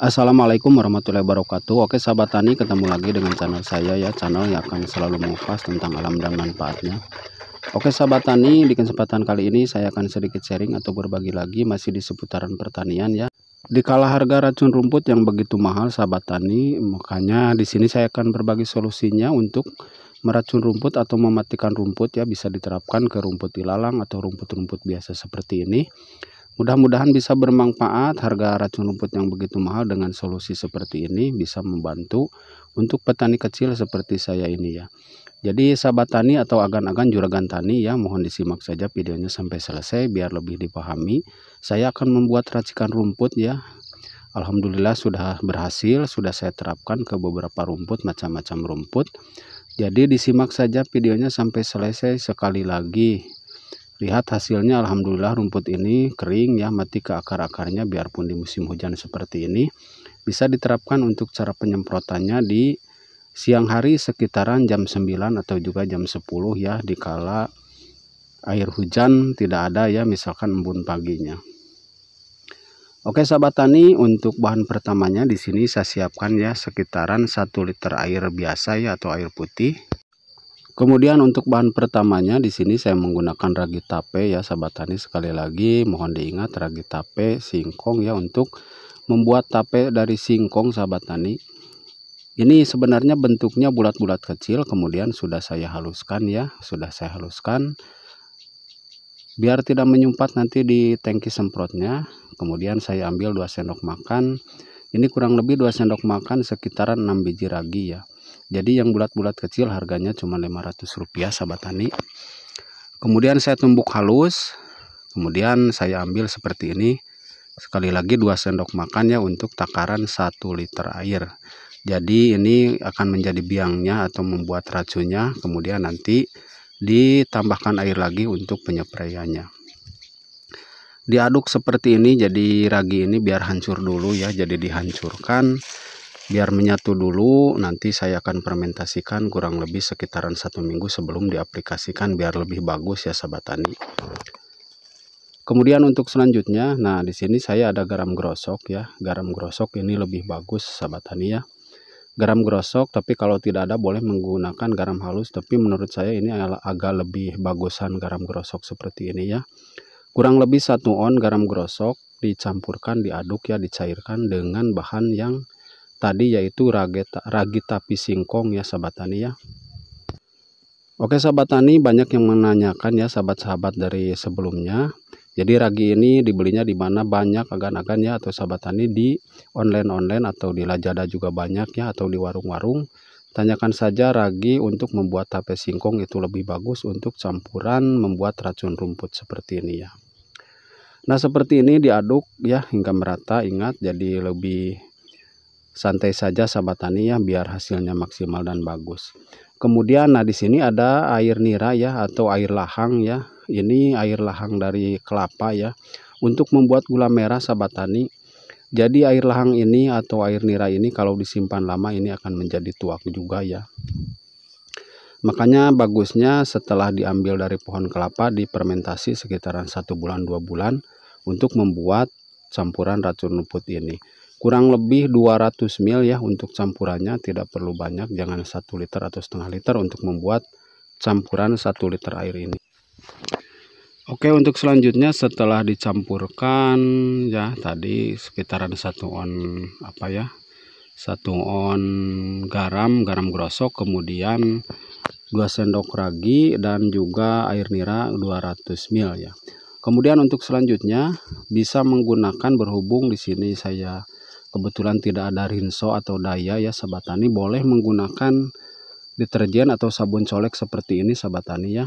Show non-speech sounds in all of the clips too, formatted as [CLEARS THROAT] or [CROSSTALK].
Assalamualaikum warahmatullahi wabarakatuh. Oke sahabat tani ketemu lagi dengan channel saya ya. Channel yang akan selalu mengupas tentang alam dan manfaatnya. Oke sahabat tani di kesempatan kali ini saya akan sedikit sharing atau berbagi lagi Masih di seputaran pertanian ya. Di kala harga racun rumput yang begitu mahal sahabat tani makanya di sini saya akan berbagi solusinya untuk meracun rumput atau mematikan rumput ya. Bisa diterapkan ke rumput ilalang atau rumput-rumput biasa seperti ini Mudah-mudahan bisa bermanfaat harga racun rumput yang begitu mahal dengan solusi seperti ini bisa membantu untuk petani kecil seperti saya ini ya. Jadi sahabat tani atau agan-agan juragan tani ya mohon disimak saja videonya sampai selesai biar lebih dipahami. Saya akan membuat racikan rumput ya. Alhamdulillah sudah berhasil, sudah saya terapkan ke beberapa rumput, macam-macam rumput. Jadi disimak saja videonya sampai selesai sekali lagi lihat hasilnya alhamdulillah rumput ini kering ya mati ke akar-akarnya biarpun di musim hujan seperti ini. Bisa diterapkan untuk cara penyemprotannya di siang hari sekitaran jam 9 atau juga jam 10 ya dikala air hujan tidak ada ya misalkan embun paginya. Oke sahabat tani untuk bahan pertamanya di sini saya siapkan ya sekitaran 1 liter air biasa ya atau air putih Kemudian untuk bahan pertamanya di sini saya menggunakan ragi tape ya sahabat tani sekali lagi mohon diingat ragi tape singkong ya untuk membuat tape dari singkong sahabat tani. Ini sebenarnya bentuknya bulat-bulat kecil kemudian sudah saya haluskan ya, sudah saya haluskan biar tidak menyumpat nanti di tangki semprotnya. Kemudian saya ambil 2 sendok makan. Ini kurang lebih 2 sendok makan sekitaran 6 biji ragi ya jadi yang bulat-bulat kecil harganya cuma 500 rupiah sahabat tani kemudian saya tumbuk halus. Kemudian saya ambil seperti ini. Sekali lagi 2 sendok makan ya untuk takaran 1 liter air. Jadi ini akan menjadi biangnya atau membuat racunnya. Kemudian nanti ditambahkan air lagi untuk penyepraiannya. Diaduk seperti ini jadi ragi ini biar hancur dulu ya jadi dihancurkan biar menyatu dulu nanti saya akan fermentasikan kurang lebih sekitaran satu minggu sebelum diaplikasikan biar lebih bagus ya sahabat tani. Kemudian untuk selanjutnya nah di sini saya ada garam grosok ya. Garam grosok ini lebih bagus sahabat tani ya. Garam grosok tapi kalau tidak ada boleh menggunakan garam halus. Tapi menurut saya ini agak lebih bagusan garam grosok seperti ini ya. Kurang lebih satu on garam grosok dicampurkan diaduk ya dicairkan dengan bahan yang tadi yaitu ragi, ragi tapi singkong ya sahabat tani ya. Oke sahabat tani banyak yang menanyakan ya sahabat-sahabat dari sebelumnya. Jadi ragi ini dibelinya di mana? Banyak agan-agan ya atau sahabat tani di online-online atau di Lazada juga banyak ya atau di warung-warung. Tanyakan saja ragi untuk membuat tape singkong itu lebih bagus untuk campuran membuat racun rumput seperti ini ya. Nah seperti ini diaduk ya hingga merata ingat jadi lebih santai saja sahabat tani ya biar hasilnya maksimal dan bagus. Kemudian nah di sini ada air nira ya atau air lahang ya. Ini air lahang dari kelapa ya. Untuk membuat gula merah sahabat tani. Jadi air lahang ini atau air nira ini kalau disimpan lama ini akan menjadi tuak juga ya. Makanya bagusnya setelah diambil dari pohon kelapa dipermentasi sekitaran satu bulan dua bulan untuk membuat campuran racun rumput ini kurang lebih 200 ml ya untuk campurannya tidak perlu banyak jangan satu liter atau setengah liter untuk membuat campuran satu liter air ini. Oke untuk selanjutnya setelah dicampurkan ya tadi sekitaran satu on apa ya satu on garam garam grosok kemudian 2 sendok ragi dan juga air nira 200 ml ya. Kemudian untuk selanjutnya bisa menggunakan berhubung di sini saya kebetulan tidak ada rinso atau daya ya sahabat tani boleh menggunakan deterjen atau sabun colek seperti ini sahabat tani ya.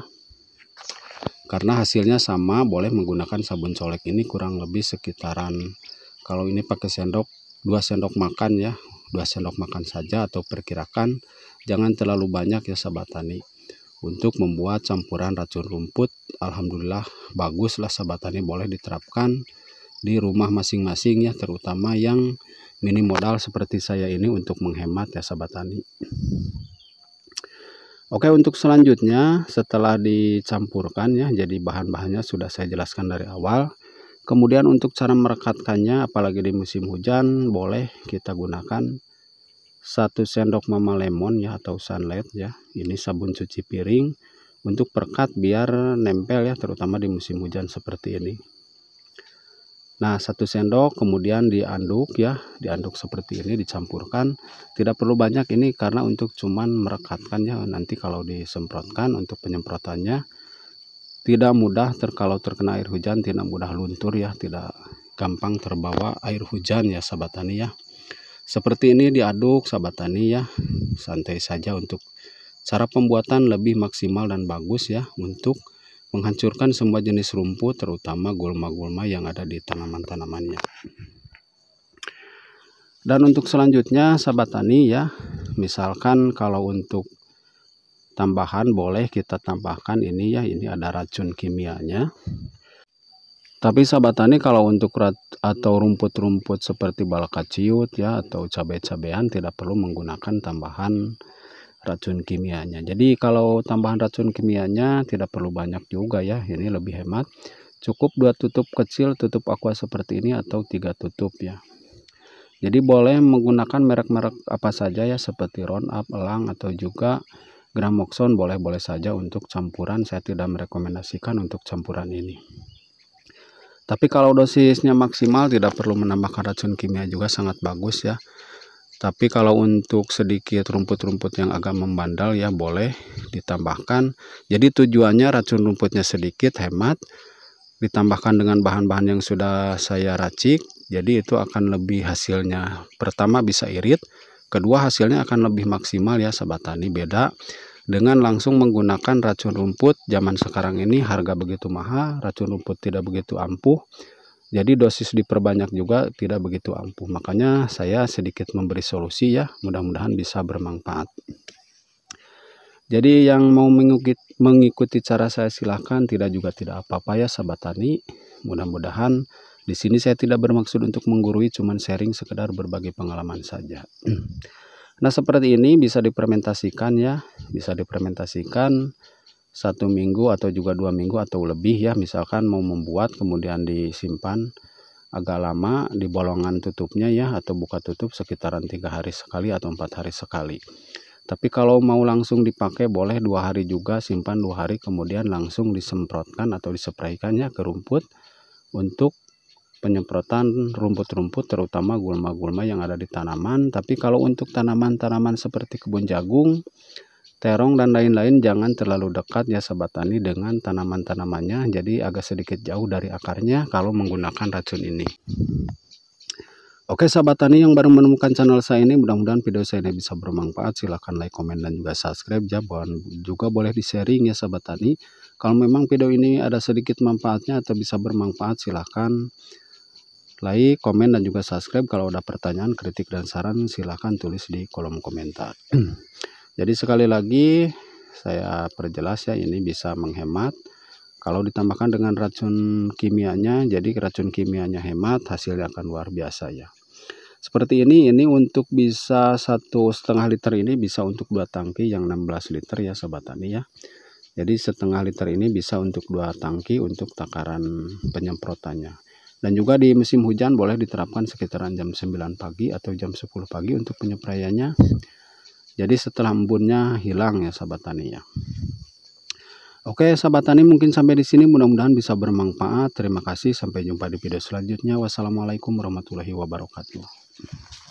Karena hasilnya sama boleh menggunakan sabun colek ini kurang lebih sekitaran kalau ini pakai sendok 2 sendok makan ya 2 sendok makan saja atau perkirakan jangan terlalu banyak ya sahabat tani untuk membuat campuran racun rumput Alhamdulillah baguslah sahabat tani boleh diterapkan di rumah masing-masing ya terutama yang minim modal seperti saya ini untuk menghemat ya sahabat tani. Oke untuk selanjutnya setelah dicampurkan ya jadi bahan-bahannya sudah saya jelaskan dari awal. Kemudian untuk cara merekatkannya apalagi di musim hujan boleh kita gunakan satu sendok mama lemon ya atau sunlight ya. Ini sabun cuci piring untuk perekat biar nempel ya terutama di musim hujan seperti ini Nah, satu sendok kemudian diaduk ya, diaduk seperti ini dicampurkan. Tidak perlu banyak ini karena untuk cuman merekatkannya nanti kalau disemprotkan untuk penyemprotannya tidak mudah ter kalau terkena air hujan tidak mudah luntur ya, tidak gampang terbawa air hujan ya sahabat tani ya. Seperti ini diaduk sahabat tani ya. Santai saja untuk cara pembuatan lebih maksimal dan bagus ya untuk menghancurkan semua jenis rumput terutama gulma-gulma yang ada di tanaman-tanamannya. Dan untuk selanjutnya sahabat tani ya misalkan kalau untuk tambahan boleh kita tambahkan ini ya ini ada racun kimianya. Tapi sahabat tani kalau untuk rat atau rumput-rumput seperti balakaciut ya atau cabai-cabean tidak perlu menggunakan tambahan racun kimianya. Jadi kalau tambahan racun kimianya tidak perlu banyak juga ya ini lebih hemat. Cukup dua tutup kecil tutup aqua seperti ini atau tiga tutup ya. Jadi boleh menggunakan merek-merek apa saja ya seperti Roundup, Elang atau juga Gramoxone boleh-boleh saja untuk campuran. Saya tidak merekomendasikan untuk campuran ini. Tapi kalau dosisnya maksimal tidak perlu menambahkan racun kimia juga sangat bagus ya tapi kalau untuk sedikit rumput-rumput yang agak membandal ya boleh ditambahkan. Jadi tujuannya racun rumputnya sedikit hemat ditambahkan dengan bahan-bahan yang sudah saya racik jadi itu akan lebih hasilnya. Pertama bisa irit kedua hasilnya akan lebih maksimal ya sahabat tani. Beda dengan langsung menggunakan racun rumput zaman sekarang ini harga begitu mahal racun rumput tidak begitu ampuh jadi dosis diperbanyak juga tidak begitu ampuh. Makanya saya sedikit memberi solusi ya, mudah-mudahan bisa bermanfaat. Jadi yang mau mengikuti, cara saya silahkan, tidak juga tidak apa-apa ya sahabat tani. Mudah-mudahan di sini saya tidak bermaksud untuk menggurui, cuman sharing sekedar berbagi pengalaman saja. [CLEARS THROAT] Nah seperti ini bisa dipermentasikan ya, bisa dipermentasikan satu minggu atau juga dua minggu atau lebih ya misalkan mau membuat kemudian disimpan agak lama di bolongan tutupnya ya atau buka tutup sekitaran tiga hari sekali atau empat hari sekali. Tapi kalau mau langsung dipakai boleh dua hari juga simpan dua hari kemudian langsung disemprotkan atau disepraikannya ke rumput untuk penyemprotan rumput-rumput terutama gulma-gulma yang ada di tanaman. Tapi kalau untuk tanaman-tanaman seperti kebun jagung terong dan lain-lain jangan terlalu dekat ya sahabat tani dengan tanaman-tanamannya. Jadi agak sedikit jauh dari akarnya kalau menggunakan racun ini. Oke sahabat tani yang baru menemukan channel saya ini mudah-mudahan video saya ini bisa bermanfaat. Silahkan like, komen, dan juga subscribe ya. Juga boleh di sharing ya sahabat tani. Kalau memang video ini ada sedikit manfaatnya atau bisa bermanfaat silahkan like, komen, dan juga subscribe. Kalau ada pertanyaan, kritik, dan saran silahkan tulis di kolom komentar [CLEARS THROAT] jadi sekali lagi saya perjelas ya ini bisa menghemat. Kalau ditambahkan dengan racun kimianya jadi racun kimianya hemat hasilnya akan luar biasa ya. Seperti ini ini untuk bisa satu setengah liter ini bisa untuk dua tangki yang 16 liter ya sobat tani ya. Jadi setengah liter ini bisa untuk dua tangki untuk takaran penyemprotannya. Dan juga di musim hujan boleh diterapkan sekitaran jam 9 pagi atau jam 10 pagi untuk penyepraiannya jadi setelah embunnya hilang ya sahabat tani ya Oke sahabat tani mungkin sampai di sini mudah-mudahan bisa bermanfaat. Terima kasih sampai jumpa di video selanjutnya. Wassalamualaikum warahmatullahi wabarakatuh